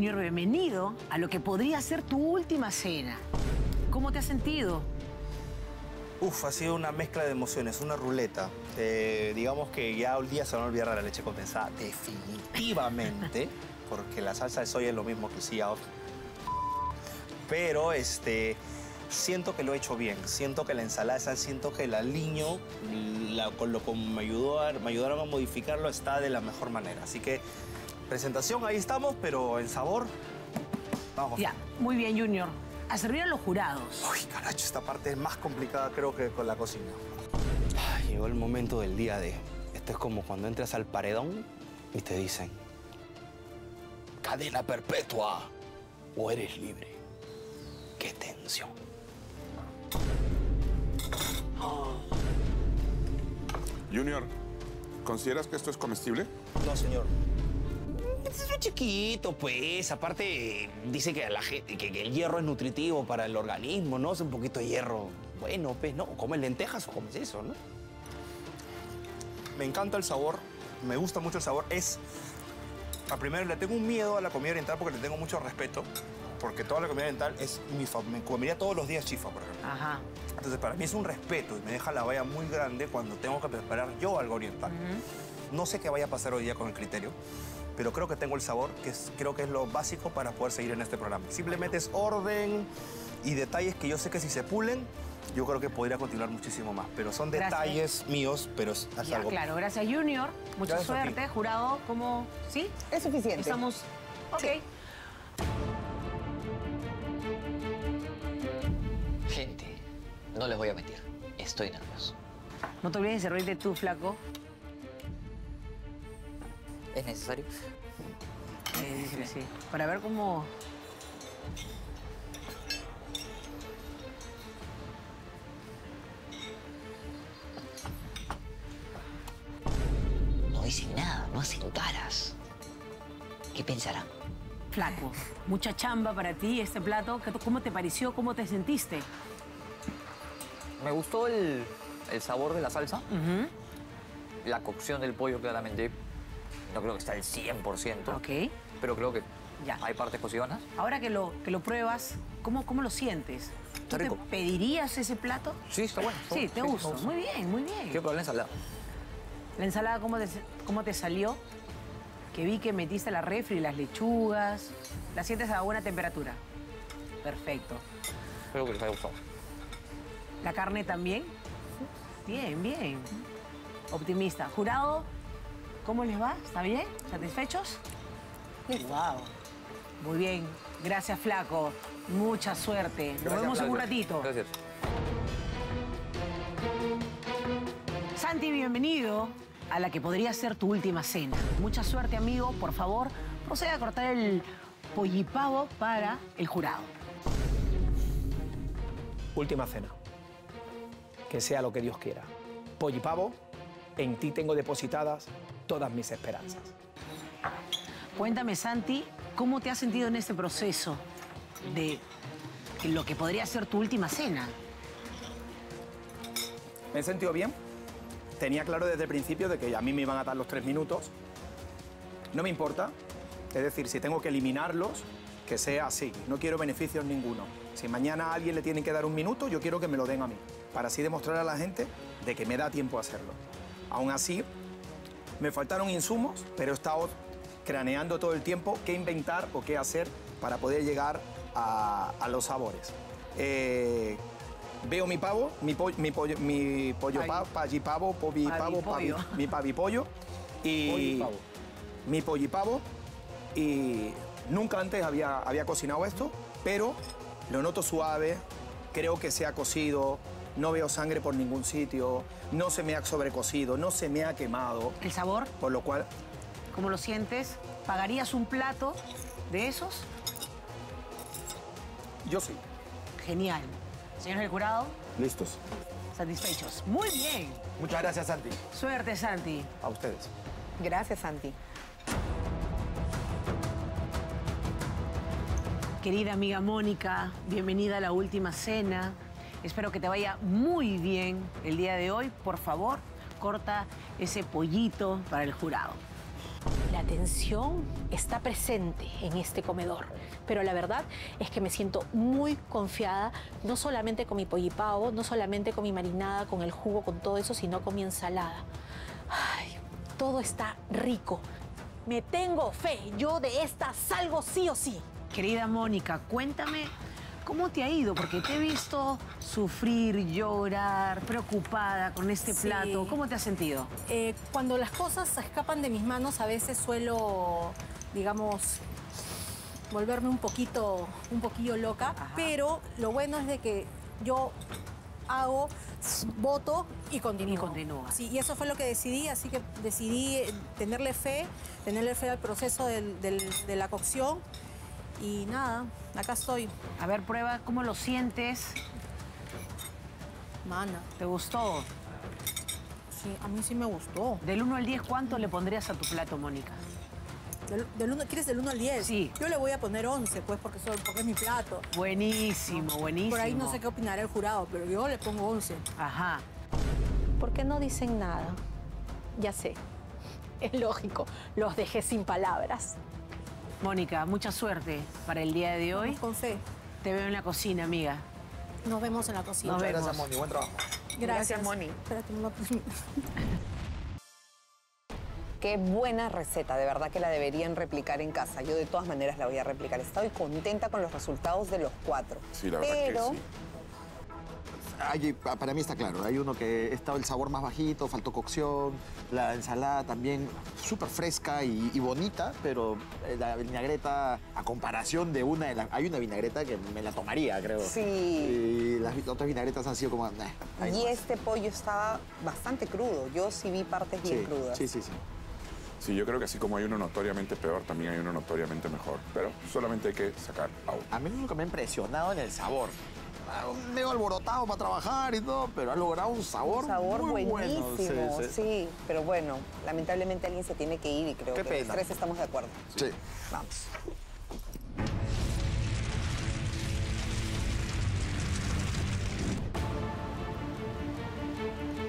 Junior, bienvenido a lo que podría ser tu última cena. ¿Cómo te has sentido? Uf, ha sido una mezcla de emociones, una ruleta. Eh, digamos que ya un día se van a olvidar de la leche condensada, definitivamente, porque la salsa de soya es lo mismo que sí ahora. Pero este, siento que lo he hecho bien, siento que la ensalada, siento que el aliño, la- con lo que me, ayudó a- me ayudaron a modificarlo, está de la mejor manera. Así que, presentación, ahí estamos, pero en sabor, vamos. Ya, muy bien, Junior. A servir a los jurados. Uy, caracho, esta parte es más complicada creo que con la cocina. Ay, llegó el momento del día de... Esto es como cuando entras al paredón y te dicen... Cadena perpetua o eres libre. Qué tensión. Junior, ¿consideras que esto es comestible? No, señor. Es muy chiquito, pues. Aparte, dice que, la gente, que, que el hierro es nutritivo para el organismo, ¿no? Es un poquito de hierro. Bueno, pues, ¿no? ¿Comes lentejas o comes eso, no? Me encanta el sabor. Me gusta mucho el sabor. Es... A primero, le tengo un miedo a la comida oriental porque le tengo mucho respeto. Porque toda la comida oriental es mi fa- Me comería todos los días chifa, por ejemplo. Ajá. Entonces, para mí es un respeto y me deja la valla muy grande cuando tengo que preparar yo algo oriental. No sé qué vaya a pasar hoy día con el criterio, pero creo que tengo el sabor, que es, creo que es lo básico para poder seguir en este programa. Simplemente es orden y detalles que yo sé que si se pulen, yo creo que podría continuar muchísimo más. Pero son Gracias. detalles míos, pero es, Ya, algo... claro. Gracias, Junior. Mucha Gracias suerte. Jurado, ¿cómo? ¿Sí? Es suficiente. Estamos... Ok. Gente, no les voy a mentir. Estoy nervioso. No te olvides de servirte tú, flaco. ¿Es necesario? Sí, sí, sí. Para ver cómo... No dicen nada, no hacen caras. ¿Qué pensarán? Flaco, mucha chamba para ti este plato. ¿Qué- ¿Cómo te pareció? ¿Cómo te sentiste? Me gustó el, el sabor de la salsa. La cocción del pollo, claramente. No creo que está al 100%. Ok. Pero creo que Ya. hay partes cocidonas. Ahora que lo, que lo pruebas, ¿cómo, cómo lo sientes? ¿Tú Está te rico. pedirías ese plato? Sí, está bueno. está Sí, bueno. te gusta. gusta. Muy bien, muy bien. Quiero probar la ensalada. La ensalada, ¿cómo te, cómo te salió? Que vi que metiste la refri, las lechugas. ¿La sientes a buena temperatura? Perfecto. Espero que les haya gustado. ¿La carne también? Bien, bien. Optimista. Jurado, ¿cómo les va? ¿Está bien? ¿Satisfechos? Wow. Muy bien. Gracias, Flaco. Mucha suerte. Nos Gracias, vemos en un ratito. Gracias. Santi, bienvenido a la que podría ser tu última cena. Mucha suerte, amigo. Por favor, proceda a cortar el pollipavo para el jurado. Última cena. Que sea lo que Dios quiera. Pollo y pavo, en ti tengo depositadas todas mis esperanzas. Cuéntame, Santi, ¿cómo te has sentido en este proceso de lo que podría ser tu última cena? Me he sentido bien. Tenía claro desde el principio de que a mí me iban a dar los tres minutos. No me importa. Es decir, si tengo que eliminarlos, que sea así. No quiero beneficios ninguno. Si mañana a alguien le tienen que dar un minuto, yo quiero que me lo den a mí. Para así demostrar a la gente de que me da tiempo a hacerlo. Aún así, me faltaron insumos, pero he estado craneando todo el tiempo qué inventar o qué hacer para poder llegar a, a los sabores. Eh, veo mi pavo, mi, po- mi pollo, mi pollo pavo, pavo, povi pavo, pavi- mi pavipollo y Pollipavo. mi pollipavo y nunca antes había, había cocinado esto, pero lo noto suave, creo que se ha cocido, no veo sangre por ningún sitio, no se me ha sobrecocido, no se me ha quemado, ¿El sabor? por lo cual ¿Cómo lo sientes? ¿Pagarías un plato de esos? yo sí. Genial. Señores del jurado, Listos. satisfechos. Muy bien. Muchas gracias, Santi. Suerte, Santi. A ustedes. Gracias, Santi. Querida amiga Mónica, bienvenida a la última cena. Espero que te vaya muy bien el día de hoy. Por favor, corta ese pollito para el jurado. La tensión está presente en este comedor, pero la verdad es que me siento muy confiada, no solamente con mi pollipavo, no solamente con mi marinada, con el jugo, con todo eso, sino con mi ensalada. Ay, todo está rico. Me tengo fe, yo de esta salgo sí o sí. Querida Mónica, cuéntame cómo te ha ido, porque te he visto sufrir, llorar, preocupada con este Sí. plato. ¿Cómo te has sentido? Eh, cuando las cosas se escapan de mis manos, a veces suelo, digamos, volverme un poquito, un poquillo loca, Ajá. pero lo bueno es de que yo hago, voto y continúo. Y continúas. Sí, y eso fue lo que decidí, así que decidí tenerle fe, tenerle fe al proceso del- del- de la cocción y nada, acá estoy, A ver, prueba cómo lo sientes. mana. ¿Te gustó? Sí, a mí sí me gustó. Del 1 al 10, ¿cuánto le pondrías a tu plato, Mónica? Del, del uno- ¿Quieres del 1 al 10? Sí. Yo le voy a poner 11, pues, porque, soy, porque es mi plato. Buenísimo, buenísimo. Por ahí no sé qué opinará el jurado, pero yo le pongo 11. Ajá. ¿Por qué no dicen nada? Ya sé. Es lógico, los dejé sin palabras. Mónica, mucha suerte para el día de hoy. Vamos con fe. Te veo en la cocina, amiga. Nos vemos en la cocina. Nos Muchas vemos. gracias, Moni. Buen trabajo. Gracias. Gracias, Moni. Espérate, no me- Qué buena receta, de verdad que la deberían replicar en casa. Yo de todas maneras la voy a replicar. Estoy contenta con los resultados de los cuatro. Sí, la verdad Pero que sí. Hay- pa- para mí está claro, hay uno que estaba el sabor más bajito, faltó cocción, la ensalada también súper fresca y, y bonita, pero eh, la vinagreta, a comparación de una de las... Hay una vinagreta que me la tomaría, creo. Sí. Y las otras vinagretas han sido como... "Nah, ahí y nomás". este pollo estaba bastante crudo. Yo sí vi partes bien sí, crudas. Sí, sí, sí. Sí, yo creo que así como hay uno notoriamente peor, también hay uno notoriamente mejor. Pero solamente hay que sacar a uno. A mí lo que me ha impresionado en el sabor. Medio alborotado para trabajar y todo, pero ha logrado un sabor, Un sabor muy buenísimo, bueno. Sí, sí, sí. Pero bueno, lamentablemente alguien se tiene que ir y creo Qué que los pena. tres estamos de acuerdo. Sí. Vamos.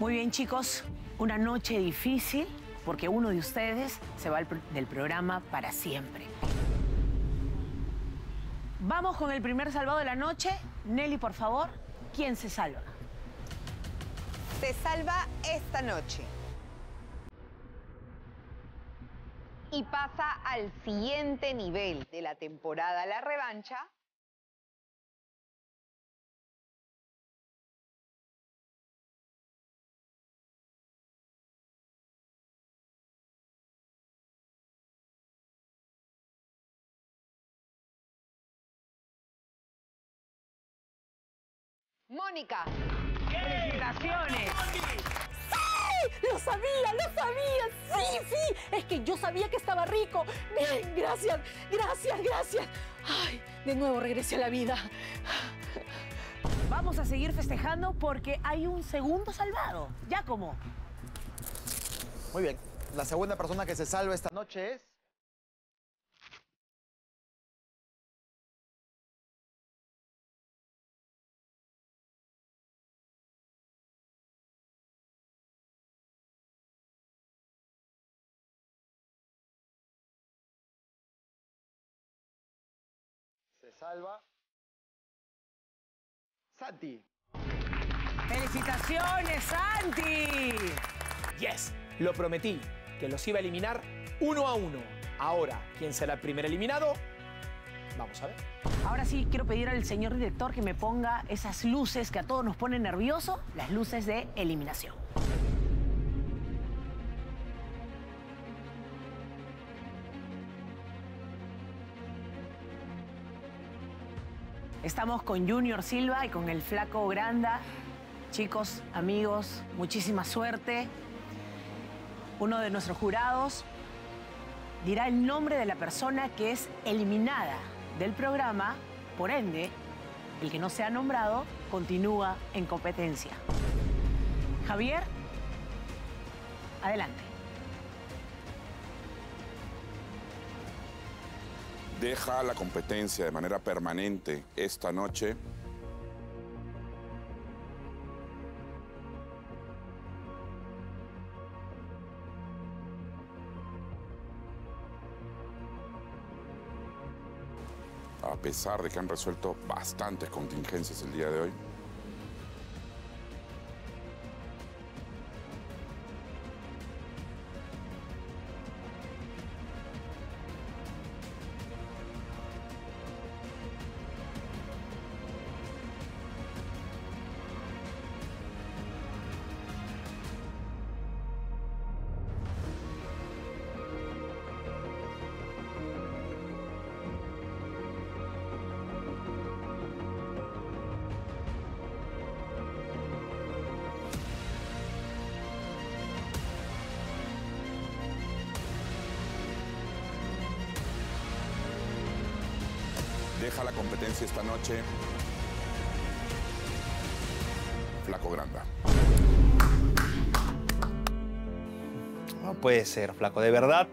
Muy bien, chicos. Una noche difícil porque uno de ustedes se va del programa para siempre. Vamos con el primer salvado de la noche. Nelly, por favor, ¿quién se salva? Se salva esta noche. Y pasa al siguiente nivel de la temporada La Revancha. Mónica. ¡Felicitaciones! ¡Lo sabía, lo sabía! ¡Sí, sí! Es que yo sabía que estaba rico. Bien, gracias, gracias, gracias. Ay, de nuevo regresé a la vida. Vamos a seguir festejando porque hay un segundo salvado. ¿Ya cómo? Muy bien. La segunda persona que se salva esta noche es... salva... Santi. ¡Felicitaciones, Santi! Yes, lo prometí, que los iba a eliminar uno a uno. Ahora, ¿quién será el primer eliminado? Vamos a ver. Ahora sí, quiero pedir al señor director que me ponga esas luces que a todos nos ponen nerviosos, las luces de eliminación. Estamos con Junior Silva y con el flaco Granda. Chicos, amigos, muchísima suerte. Uno de nuestros jurados dirá el nombre de la persona que es eliminada del programa, por ende, el que no sea nombrado continúa en competencia. Javier, adelante. deja la competencia de manera permanente esta noche. A pesar de que han resuelto bastantes contingencias el día de hoy. Deja la competencia esta noche. Flaco Granda. No puede ser, flaco, de verdad.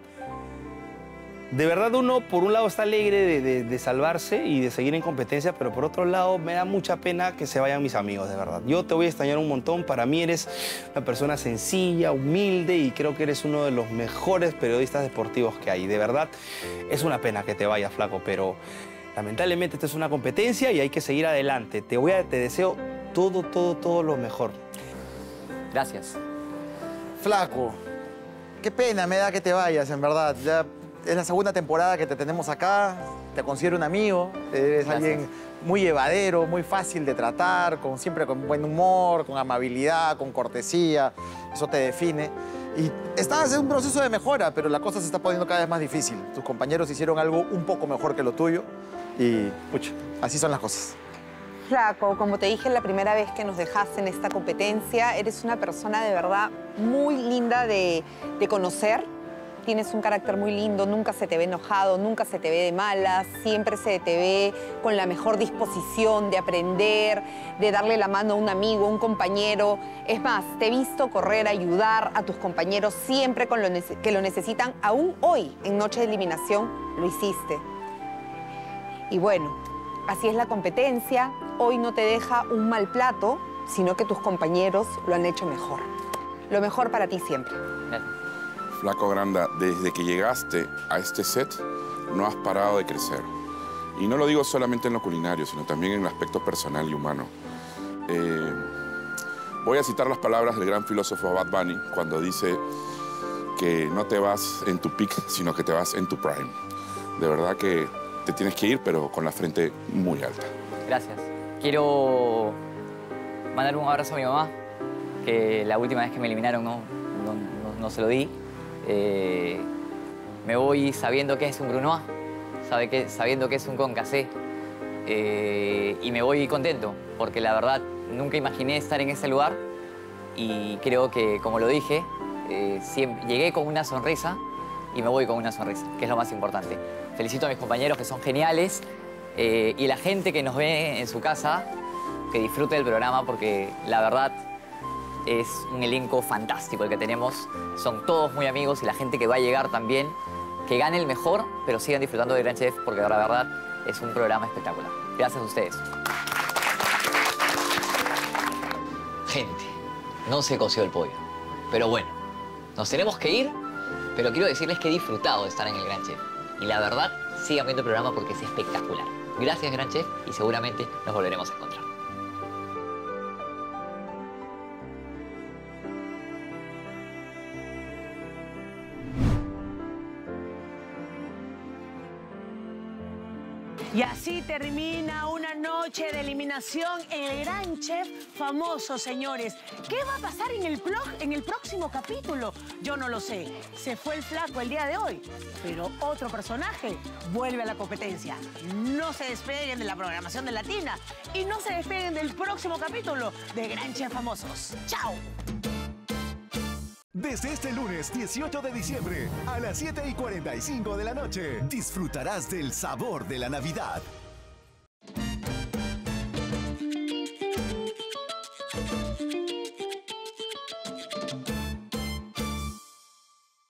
De verdad uno, por un lado, está alegre de, de- de salvarse y de seguir en competencia, pero por otro lado me da mucha pena que se vayan mis amigos, de verdad. Yo te voy a extrañar un montón. Para mí eres una persona sencilla, humilde y creo que eres uno de los mejores periodistas deportivos que hay. De verdad, es una pena que te vayas, flaco, pero lamentablemente esta es una competencia y hay que seguir adelante. Te, voy a, te deseo todo, todo, todo lo mejor. Gracias. Flaco, qué pena me da que te vayas, en verdad. Ya es la segunda temporada que te tenemos acá. Te considero un amigo. Eres Gracias. alguien muy llevadero, muy fácil de tratar, con, siempre con buen humor, con amabilidad, con cortesía. Eso te define. Y estabas en un proceso de mejora, pero la cosa se está poniendo cada vez más difícil. Tus compañeros hicieron algo un poco mejor que lo tuyo. Y, así son las cosas. Flaco, como te dije la primera vez que nos dejaste en esta competencia, eres una persona de verdad muy linda de, conocer. Tienes un carácter muy lindo, nunca se te ve enojado, nunca se te ve de malas, siempre se te ve con la mejor disposición de aprender, de darle la mano a un amigo, a un compañero. Es más, te he visto correr, ayudar a tus compañeros siempre con que lo necesitan. Aún hoy, en Noche de Eliminación, lo hiciste. Y bueno, así es la competencia. Hoy no te deja un mal plato, sino que tus compañeros lo han hecho mejor. Lo mejor para ti siempre. Flaco Granda, desde que llegaste a este set, no has parado de crecer. Y no lo digo solamente en lo culinario, sino también en el aspecto personal y humano. Eh, voy a citar las palabras del gran filósofo Bad Bunny cuando dice que no te vas en tu peak, sino que te vas en tu prime. De verdad que te tienes que ir, pero con la frente muy alta. Gracias. Quiero mandar un abrazo a mi mamá, que la última vez que me eliminaron no, no, no- no se lo di. Eh, me voy sabiendo que es un Brunois, sabe que, sabiendo que es un Concassé. Eh, y me voy contento, porque la verdad nunca imaginé estar en ese lugar y creo que, como lo dije, eh, siempre, llegué con una sonrisa y me voy con una sonrisa, que es lo más importante. Felicito a mis compañeros que son geniales eh, y la gente que nos ve en su casa, que disfrute del programa porque la verdad es un elenco fantástico el que tenemos. Son todos muy amigos y la gente que va a llegar también, que gane el mejor, pero sigan disfrutando de Gran Chef porque la verdad es un programa espectacular. Gracias a ustedes. Gente, no se coció el pollo. Pero bueno, nos tenemos que ir, pero quiero decirles que he disfrutado de estar en el Gran Chef. Y la verdad, sigan viendo el programa porque es espectacular. Gracias, Gran Chef, y seguramente nos volveremos a encontrar. Y así termina una noche de eliminación el Gran Chef famoso, señores. ¿Qué va a pasar en el, pro- en el próximo capítulo? Yo no lo sé. Se fue el flaco el día de hoy, pero otro personaje vuelve a la competencia. No se despeguen de la programación de Latina y no se despeguen del próximo capítulo de Gran Chef Famosos. ¡Chao! Desde este lunes 18 de diciembre a las 7 y 45 de la noche, disfrutarás del sabor de la Navidad